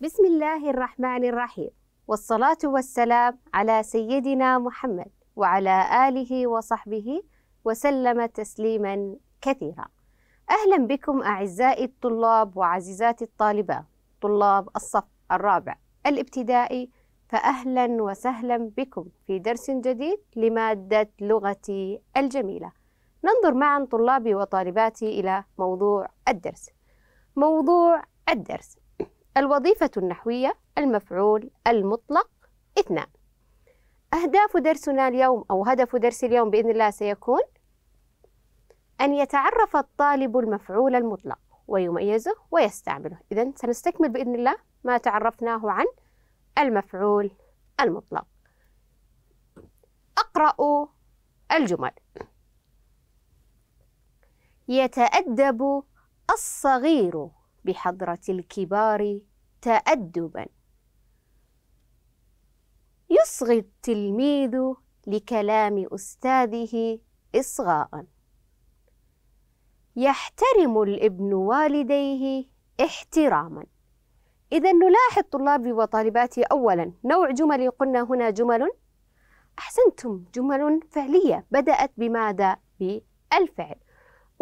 بسم الله الرحمن الرحيم والصلاة والسلام على سيدنا محمد وعلى آله وصحبه وسلم تسليما كثيرا أهلا بكم أعزائي الطلاب وعزيزاتي الطالبات طلاب الصف الرابع الابتدائي فأهلا وسهلا بكم في درس جديد لمادة لغتي الجميلة ننظر معا طلابي وطالباتي إلى موضوع الدرس موضوع الدرس الوظيفة النحوية المفعول المطلق إثنان. أهداف درسنا اليوم أو هدف درس اليوم بإذن الله سيكون أن يتعرف الطالب المفعول المطلق ويميزه ويستعمله. إذا سنستكمل بإذن الله ما تعرفناه عن المفعول المطلق. أقرأ الجمل. يتأدب الصغير بحضرة الكبار تأدبا. يصغي التلميذ لكلام أستاذه إصغاء يحترم الابن والديه احتراما. إذا نلاحظ طلابي وطالباتي أولا. نوع جمل قلنا هنا جمل. أحسنتم جمل فعلية بدأت بماذا؟ بالفعل.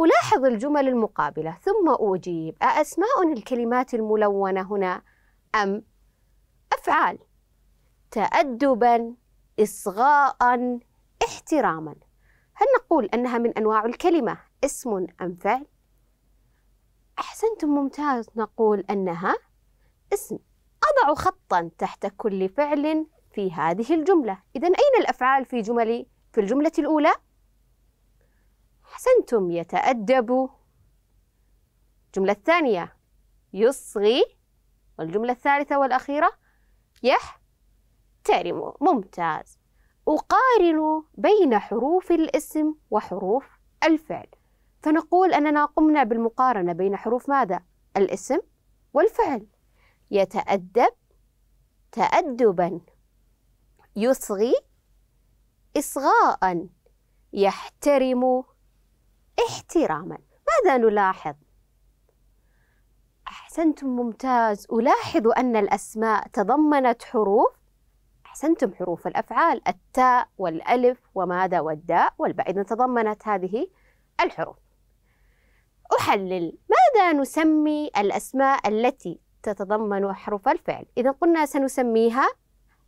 ألاحظ الجمل المقابلة ثم أجيب أأسماء الكلمات الملونة هنا أم؟ أفعال تأدبا إصغاء احتراما. هل نقول أنها من أنواع الكلمة؟ اسم أم فعل؟ أحسنتم ممتاز نقول أنها اسم. أضع خطا تحت كل فعل في هذه الجملة. إذا أين الأفعال في جملي؟ في الجملة الأولى؟ أحسنتم يتأدب. الجملة الثانية يصغي. والجملة الثالثة والأخيرة يحترم ممتاز. أقارن بين حروف الاسم وحروف الفعل. فنقول أننا قمنا بالمقارنة بين حروف ماذا؟ الاسم والفعل. يتأدب تأدبا. يصغي إصغاء يحترم احتراما. ماذا نلاحظ؟ أحسنتم ممتاز. ألاحظ أن الأسماء تضمنت حروف. أحسنتم حروف الأفعال. التاء والألف وماذا والداء والباء. إذا تضمنت هذه الحروف. أحلل. ماذا نسمي الأسماء التي تتضمن حروف الفعل؟ إذا قلنا سنسميها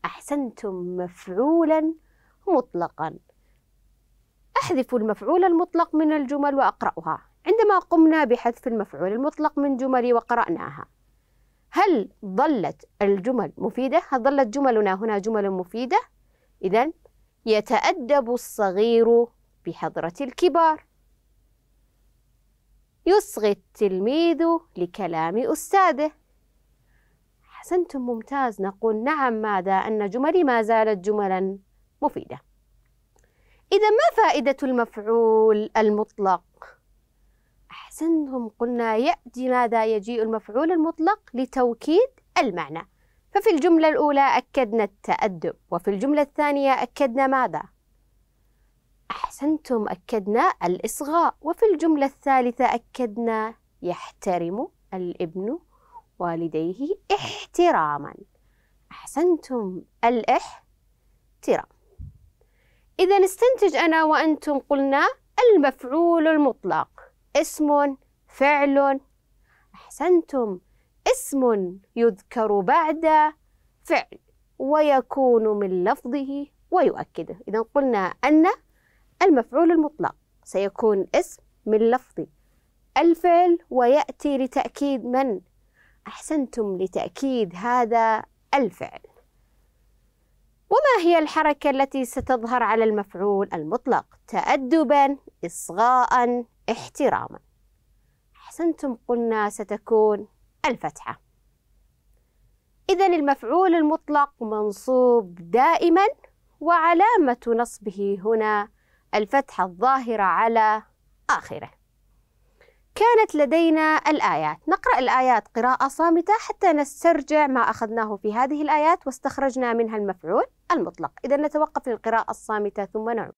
أحسنتم مفعولا مطلقا. أحذف المفعول المطلق من الجمل وأقرأها. عندما قمنا بحذف المفعول المطلق من جمل وقرأناها. هل ظلت الجمل مفيدة؟ هل ظلت جملنا هنا جمل مفيدة؟ إذا يتأدب الصغير بحضرة الكبار. يصغي التلميذ لكلام أستاذه. حسنتم ممتاز. نقول نعم ماذا؟ أن جملي ما زالت جملا مفيدة. إذا ما فائدة المفعول المطلق؟ أحسنتم قلنا يأتي ماذا يجيء المفعول المطلق لتوكيد المعنى ففي الجملة الأولى أكدنا التأدب وفي الجملة الثانية أكدنا ماذا؟ أحسنتم أكدنا الإصغاء وفي الجملة الثالثة أكدنا يحترم الابن والديه احتراما أحسنتم الإحترام إذا استنتج أنا وأنتم قلنا المفعول المطلق. اسم فعل. أحسنتم اسم يذكر بعد فعل ويكون من لفظه ويؤكده. إذا قلنا أن المفعول المطلق سيكون اسم من لفظ الفعل ويأتي لتأكيد من؟ أحسنتم لتأكيد هذا الفعل. وما هي الحركة التي ستظهر على المفعول المطلق؟ تأدبا إصغاء احتراما. أحسنتم قلنا ستكون الفتحة. إذا المفعول المطلق منصوب دائما وعلامة نصبه هنا الفتحة الظاهرة على آخره. كانت لدينا الآيات. نقرأ الآيات قراءة صامتة حتى نسترجع ما أخذناه في هذه الآيات واستخرجنا منها المفعول المطلق. إذا نتوقف للقراءة الصامتة ثم نعود.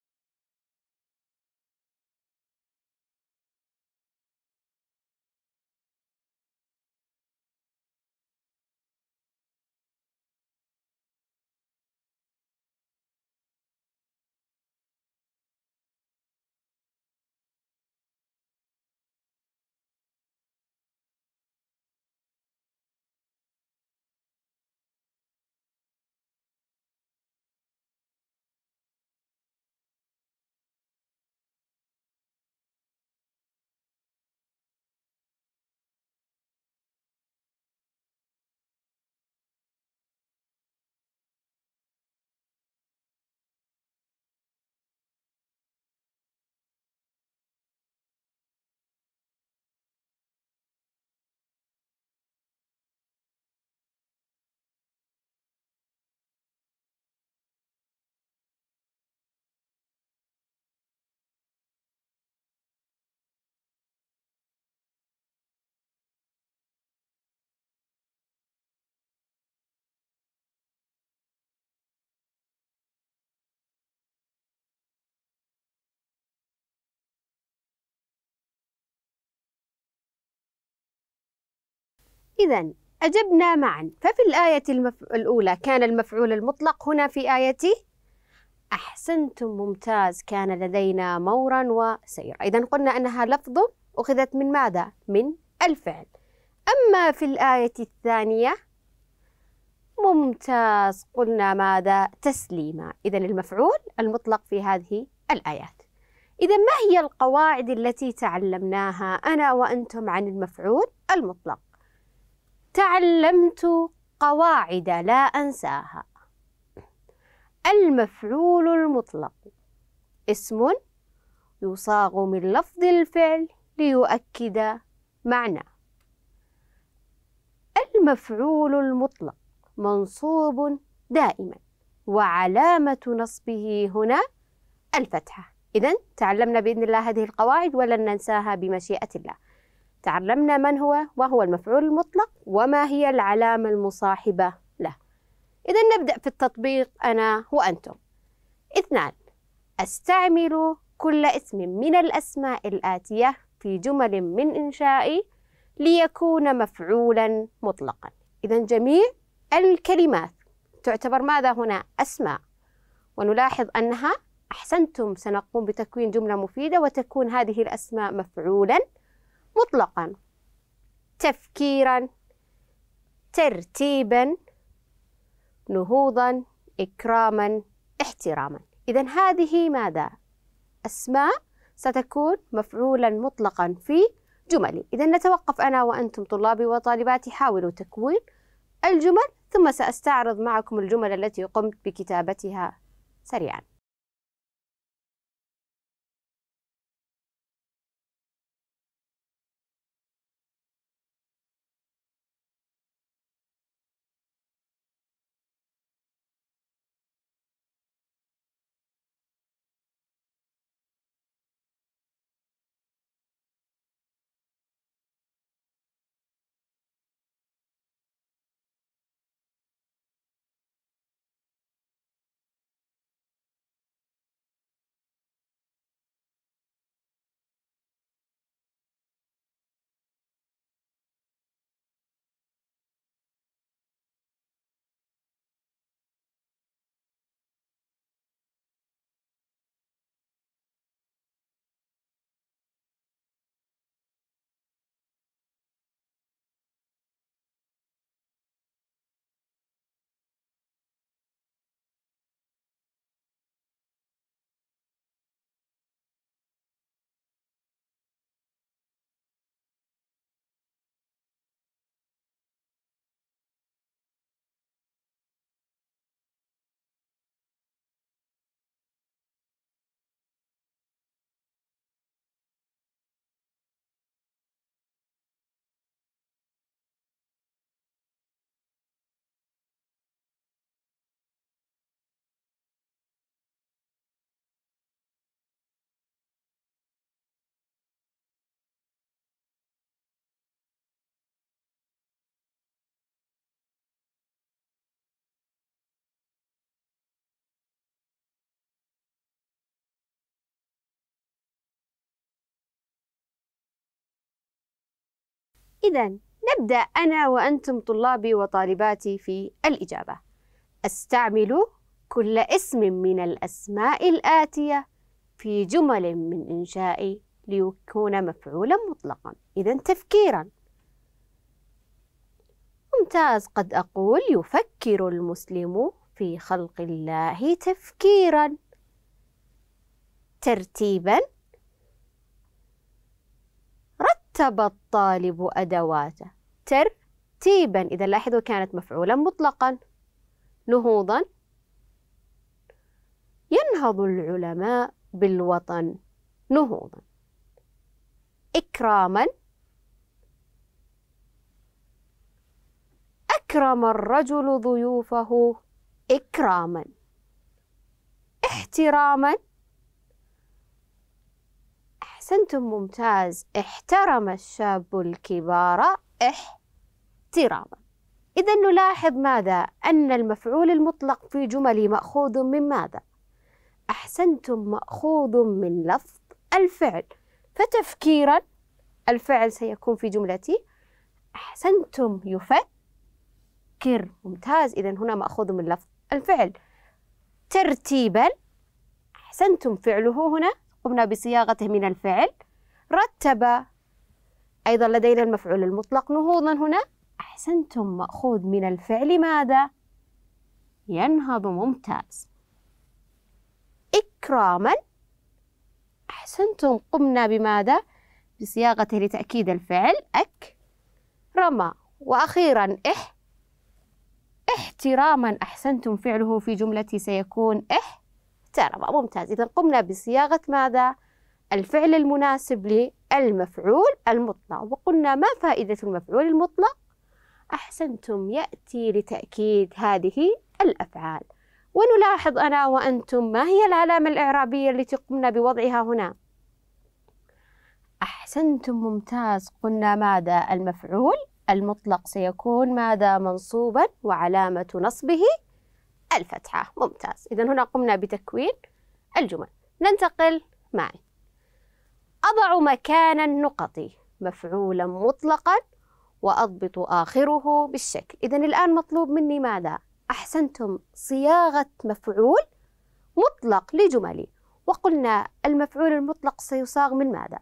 إذا أجبنا معا ففي الآية المف... الأولى كان المفعول المطلق هنا في آية أحسنتم ممتاز كان لدينا مورا وسير إذا قلنا أنها لفظ أخذت من ماذا؟ من الفعل أما في الآية الثانية ممتاز قلنا ماذا؟ تسليما إذا المفعول المطلق في هذه الآيات إذا ما هي القواعد التي تعلمناها أنا وأنتم عن المفعول المطلق؟ تعلمت قواعد لا أنساها. المفعول المطلق. اسم يصاغ من لفظ الفعل ليؤكد معنى المفعول المطلق منصوب دائما وعلامة نصبه هنا الفتحة. إذا تعلمنا بإذن الله هذه القواعد ولن ننساها بمشيئة الله. تعلمنا من هو وهو المفعول المطلق وما هي العلامة المصاحبة له. إذا نبدأ في التطبيق أنا وأنتم. اثنان أستعمل كل اسم من الأسماء الآتية في جمل من إنشائي ليكون مفعولا مطلقا. إذا جميع الكلمات تعتبر ماذا هنا؟ أسماء. ونلاحظ أنها أحسنتم سنقوم بتكوين جملة مفيدة وتكون هذه الأسماء مفعولا مطلقا. تفكيرا ترتيبا نهوضا إكراما احتراما إذا هذه ماذا؟ أسماء ستكون مفعولا مطلقا في جملي. إذا نتوقف أنا وأنتم طلابي وطالباتي حاولوا تكوين الجمل ثم سأستعرض معكم الجمل التي قمت بكتابتها سريعا. إذا نبدأ أنا وأنتم طلابي وطالباتي في الإجابة. أستعمل كل اسم من الأسماء الآتية في جمل من إنشائي ليكون مفعولا مطلقا. إذا تفكيرا. ممتاز. قد أقول يفكر المسلم في خلق الله تفكيرا. ترتيبا. رتب الطالب أدواته. ترتيبا إذا لاحظوا كانت مفعولا مطلقا. نهوضا. ينهض العلماء بالوطن. نهوضا. إكراما. أكرم الرجل ضيوفه. إكراما. احتراما. أحسنتم ممتاز. احترم الشاب الكبار احتراما. إذا نلاحظ ماذا؟ أن المفعول المطلق في جمل مأخوذ من ماذا؟ أحسنتم مأخوذ من لفظ الفعل. فتفكيرا الفعل سيكون في جملتي. أحسنتم يفكر. ممتاز. إذا هنا مأخوذ من لفظ الفعل. ترتيبا أحسنتم فعله هنا. قمنا بصياغته من الفعل. رتب أيضا لدينا المفعول المطلق نهوضا هنا. أحسنتم مأخوذ من الفعل ماذا؟ ينهض ممتاز. إكراما. أحسنتم قمنا بماذا؟ بصياغته لتأكيد الفعل. أك رمى وأخيرا إح. احتراما. أحسنتم فعله في جملة سيكون احترم ممتاز. إذا قمنا بصياغة ماذا؟ الفعل المناسب للمفعول المطلق. وقلنا ما فائدة المفعول المطلق؟ أحسنتم يأتي لتأكيد هذه الأفعال. ونلاحظ أنا وأنتم ما هي العلامة الإعرابية التي قمنا بوضعها هنا؟ أحسنتم ممتاز. قلنا ماذا؟ المفعول المطلق سيكون ماذا؟ منصوبا وعلامة نصبه الفتحة. ممتاز. إذا هنا قمنا بتكوين الجمل. ننتقل معي. أضع مكان النقط مفعولا مطلقا وأضبط آخره بالشكل. إذا الآن مطلوب مني ماذا؟ أحسنتم صياغة مفعول مطلق لجملي. وقلنا المفعول المطلق سيصاغ من ماذا؟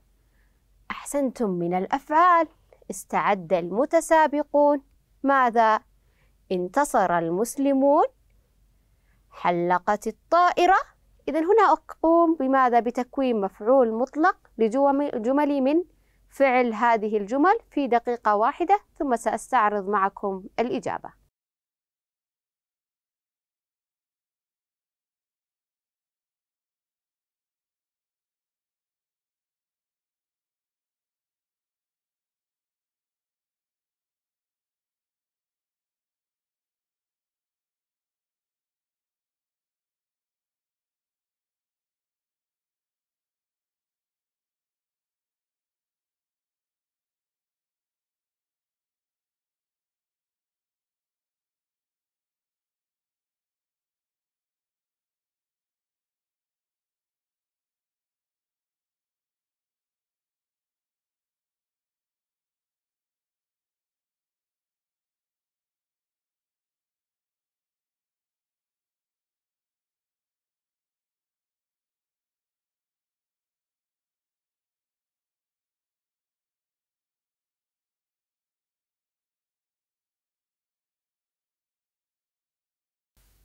أحسنتم من الأفعال. استعد المتسابقون. ماذا؟ انتصر المسلمون. حلقت الطائرة. إذا هنا أقوم بماذا؟ بتكوين مفعول مطلق لجمل من فعل هذه الجمل في دقيقة واحدة ثم سأستعرض معكم الإجابة.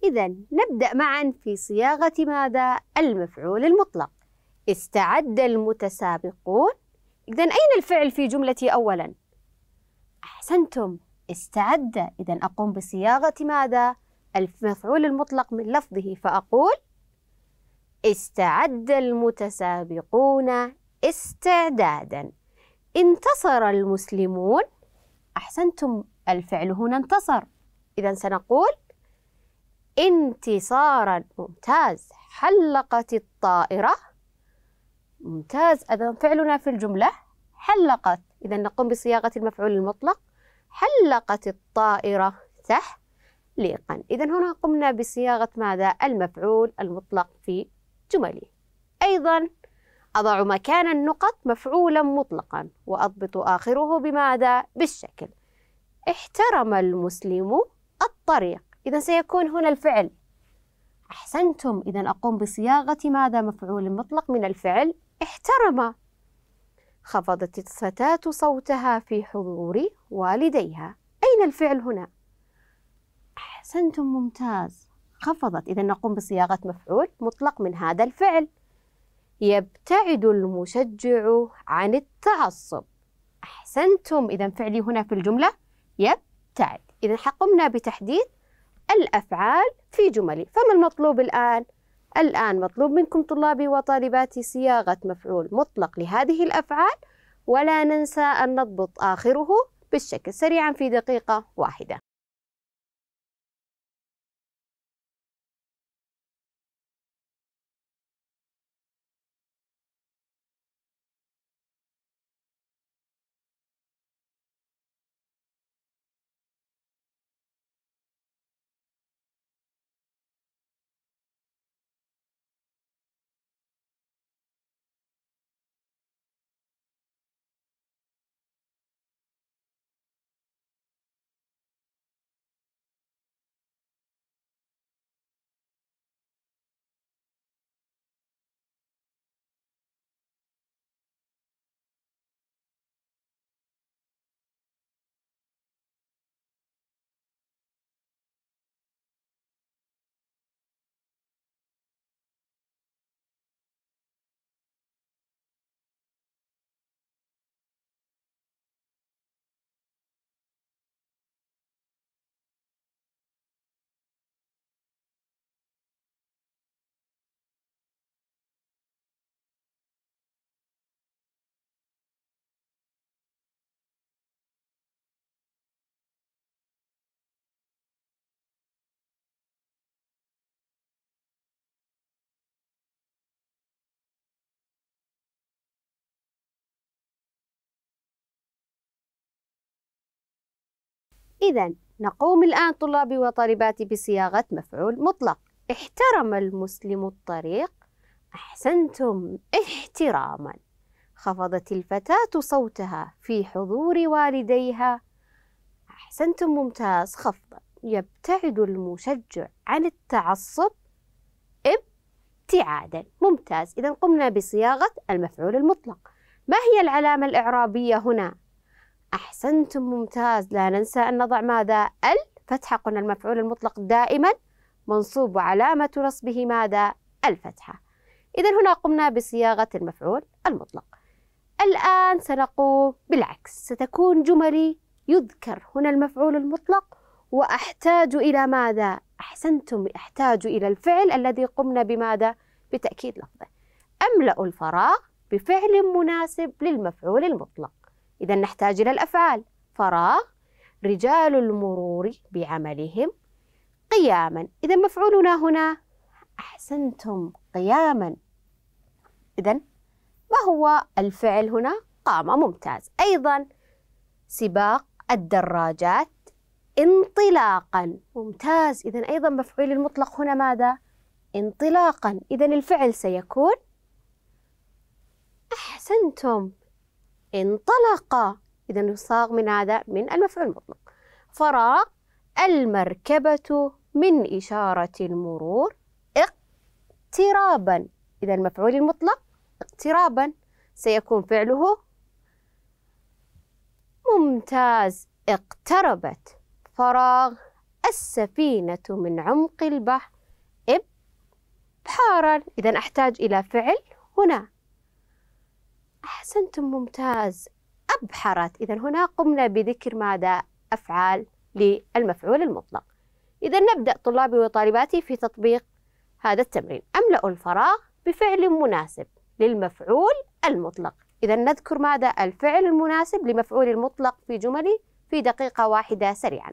إذا نبدأ معا في صياغة ماذا؟ المفعول المطلق. استعد المتسابقون. إذا أين الفعل في جملتي أولا؟ أحسنتم. استعد. إذا أقوم بصياغة ماذا؟ المفعول المطلق من لفظه فأقول استعد المتسابقون استعدادا. انتصر المسلمون. أحسنتم. الفعل هنا انتصر. إذا سنقول انتصارا ممتاز. حلقت الطائرة. ممتاز. إذا فعلنا في الجملة. حلقت. إذا نقوم بصياغة المفعول المطلق. حلقت الطائرة تحليقا إذا هنا قمنا بصياغة ماذا؟ المفعول المطلق في جملي. أيضا أضع مكان النقط مفعولا مطلقا وأضبط آخره بماذا؟ بالشكل. احترم المسلم الطريق. إذا سيكون هنا الفعل. أحسنتم إذا أقوم بصياغة ماذا مفعول مطلق من الفعل؟ احترم. خفضت الفتاة صوتها في حضور والديها. أين الفعل هنا؟ أحسنتم ممتاز. خفضت إذا نقوم بصياغة مفعول مطلق من هذا الفعل. يبتعد المشجع عن التعصب. أحسنتم إذا فعلي هنا في الجملة يبتعد. إذا قمنا بتحديد الأفعال في جملي فما المطلوب الآن؟ الآن مطلوب منكم طلابي وطالباتي صياغة مفعول مطلق لهذه الأفعال ولا ننسى أن نضبط آخره بالشكل سريعا في دقيقة واحدة إذا نقوم الآن طلابي وطالباتي بصياغة مفعول مطلق. احترم المسلم الطريق. أحسنتم احتراما. خفضت الفتاة صوتها في حضور والديها. أحسنتم ممتاز. خفضا. يبتعد المشجع عن التعصب ابتعادا. ممتاز. إذا قمنا بصياغة المفعول المطلق. ما هي العلامة الإعرابية هنا؟ أحسنتم ممتاز لا ننسى أن نضع ماذا؟ ال فتحة قلنا المفعول المطلق دائما منصوب وعلامة نصبه ماذا؟ الفتحة إذا هنا قمنا بصياغة المفعول المطلق الآن سنقوم بالعكس ستكون جملي يذكر هنا المفعول المطلق وأحتاج إلى ماذا؟ أحسنتم أحتاج إلى الفعل الذي قمنا بماذا؟ بتأكيد لفظه أملأ الفراغ بفعل مناسب للمفعول المطلق إذا نحتاج إلى الأفعال. فراغ رجال المرور بعملهم. قياما إذا مفعولنا هنا. أحسنتم قياما. إذا ما هو الفعل هنا؟ قام ممتاز. أيضا سباق الدراجات انطلاقا. ممتاز. إذا أيضا مفعول المطلق هنا ماذا؟ انطلاقا. إذا الفعل سيكون أحسنتم انطلق. إذا يصاغ من هذا من المفعول المطلق. فراغ المركبة من إشارة المرور اقترابا. إذا المفعول المطلق اقترابا. سيكون فعله ممتاز. اقتربت. فراغ السفينة من عمق البحر. ابحارا. إذا أحتاج إلى فعل هنا. أحسنتم ممتاز. أبحرت. إذا هنا قمنا بذكر ماذا؟ أفعال للمفعول المطلق. إذا نبدأ طلابي وطالباتي في تطبيق هذا التمرين. أملأ الفراغ بفعل مناسب للمفعول المطلق. إذا نذكر ماذا؟ الفعل المناسب لمفعول المطلق في جملي في دقيقة واحدة سريعا.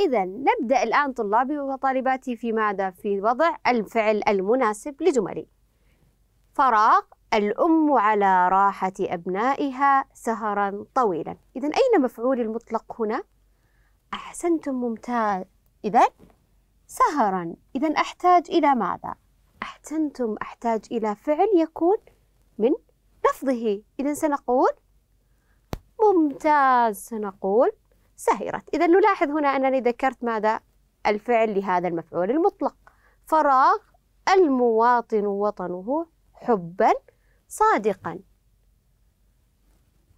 إذا نبدأ الآن طلابي وطالباتي في ماذا؟ في وضع الفعل المناسب لجملي. فراغ الأم على راحة أبنائها سهرا طويلا. إذا أين مفعول المطلق هنا؟ أحسنتم ممتاز. إذا سهرا. إذا أحتاج إلى ماذا؟ أحسنتم أحتاج إلى فعل يكون من لفظه. إذا سنقول ممتاز سنقول سهرت. إذا نلاحظ هنا أنني ذكرت ماذا؟ الفعل لهذا المفعول المطلق. فراغ المواطن وطنه حبا صادقا.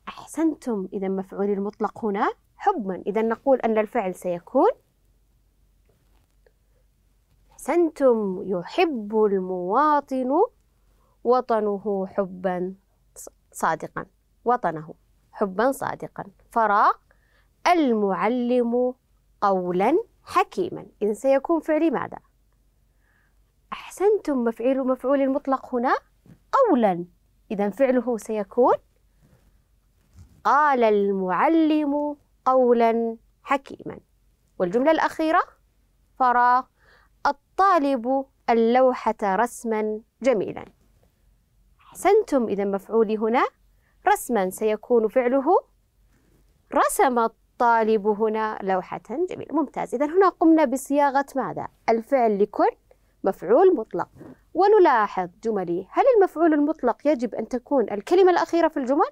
أحسنتم. إذا مفعول المطلق هنا حبا. إذا نقول أن الفعل سيكون أحسنتم. يحب المواطن وطنه حبا صادقا. وطنه حبا صادقا. فراغ المعلم قولا حكيما. إذا سيكون فعلي ماذا؟ أحسنتم مفعول مفعول المطلق هنا قولا. إذا فعله سيكون قال المعلم قولا حكيما. والجملة الأخيرة فراغ الطالب اللوحة رسما جميلا. أحسنتم إذا مفعولي هنا رسما. سيكون فعله رسم الطالب هنا لوحة جميلة. ممتاز. إذا هنا قمنا بصياغة ماذا؟ الفعل لكل مفعول مطلق. ونلاحظ جملي هل المفعول المطلق يجب أن تكون الكلمة الأخيرة في الجمل؟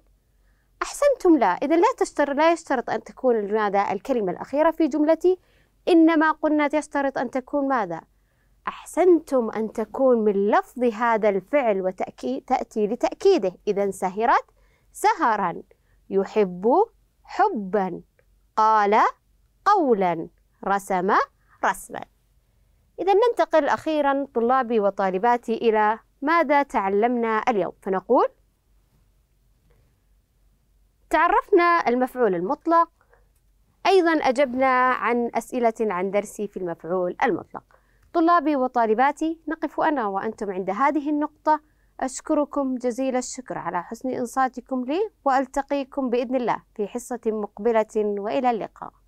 أحسنتم لا. إذا لا تشترط لا يشترط أن تكون ماذا؟ الكلمة الأخيرة في جملتي. إنما قلنا يشترط أن تكون ماذا؟ أحسنتم أن تكون من لفظ هذا الفعل وتأكيد تأتي لتأكيده. إذا سهرت سهرا. يحب حبا. قال قولا رسم رسما. إذا ننتقل أخيرا طلابي وطالباتي إلى ماذا تعلمنا اليوم؟ فنقول تعرفنا المفعول المطلق أيضا أجبنا عن أسئلة عن درسي في المفعول المطلق. طلابي وطالباتي نقف أنا وأنتم عند هذه النقطة. أشكركم جزيل الشكر على حسن إنصاتكم لي وألتقيكم بإذن الله في حصة مقبلة وإلى اللقاء.